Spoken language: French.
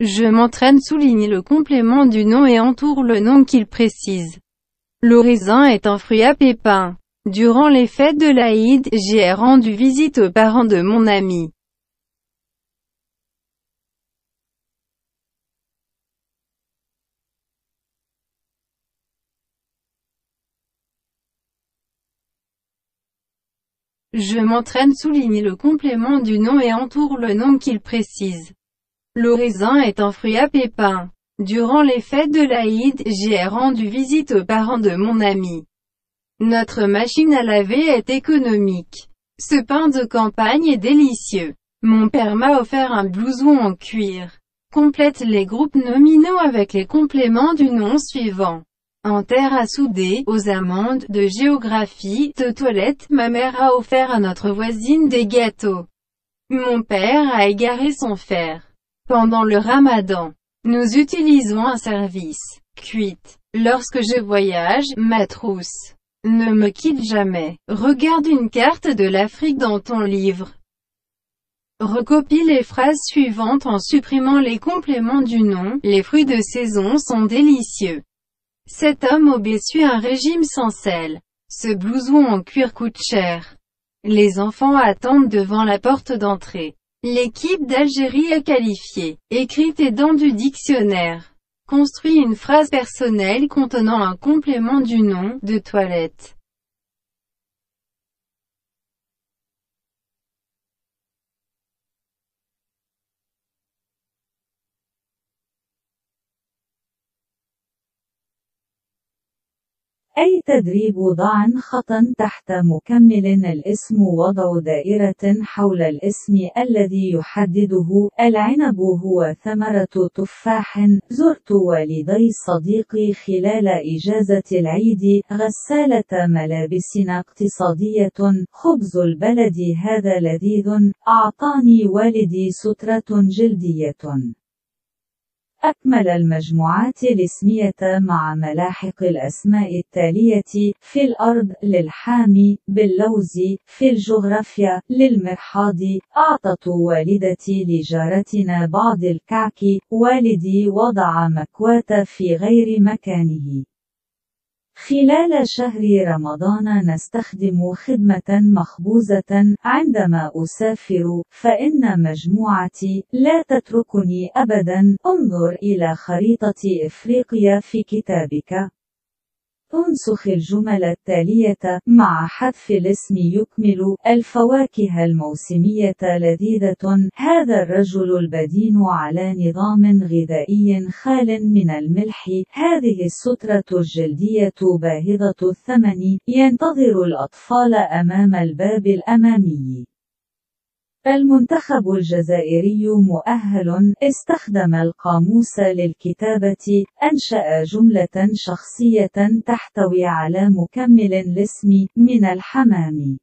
Je m'entraîne souligne le complément du nom et entoure le nom qu'il précise. Le raisin est un fruit à pépins. Durant les fêtes de l'Aïd, j'ai rendu visite aux parents de mon ami. Je m'entraîne souligne le complément du nom et entoure le nom qu'il précise. Le raisin est un fruit à pépins. Durant les fêtes de l'Aïd, j'ai rendu visite aux parents de mon ami. Notre machine à laver est économique. Ce pain de campagne est délicieux. Mon père m'a offert un blouson en cuir. Complète les groupes nominaux avec les compléments du nom suivant. En terre à souder, aux amandes, de géographie, de toilette, ma mère a offert à notre voisine des gâteaux. Mon père a égaré son fer. Pendant le ramadan, nous utilisons un service. Cuite. Lorsque je voyage, ma trousse ne me quitte jamais. Regarde une carte de l'Afrique dans ton livre. Recopie les phrases suivantes en supprimant les compléments du nom. Les fruits de saison sont délicieux. Cet homme obéit un régime sans sel. Ce blouson en cuir coûte cher. Les enfants attendent devant la porte d'entrée. L'équipe d'Algérie est qualifiée. Écrite dans du dictionnaire. Construit une phrase personnelle contenant un complément du nom, de toilette. أي تدريب ضع خطأ تحت مكمل الاسم وضع دائرة حول الاسم الذي يحدده. العنب هو ثمرة تفاح زرت والدي صديقي خلال إجازة العيد غسالة ملابسنا اقتصادية. خبز البلد هذا لذيذ. أعطاني والدي سترة جلدية. أكمل المجموعات الاسمية مع ملاحق الأسماء التالية في الأرض للحامي باللوز في الجغرافيا للمرحاض أعطت والدتي لجارتنا بعض الكعك والدي وضع مكواة في غير مكانه. خلال شهر رمضان نستخدم خدمة مخبوزة عندما أسافر، فإن مجموعتي لا تتركني أبدا. انظر إلى خريطة إفريقيا في كتابك. أنسخ الجمل التالية مع حذف الاسم يكمل الفواكه الموسمية لذيذة. هذا الرجل البدين على نظام غذائي خال من الملح. هذه السترة الجلدية باهظة الثمن. ينتظر الأطفال أمام الباب الأمامي. المنتخب الجزائري مؤهل استخدم القاموس للكتابة أنشأ جملة شخصية تحتوي على مكمل الاسم من الحمام.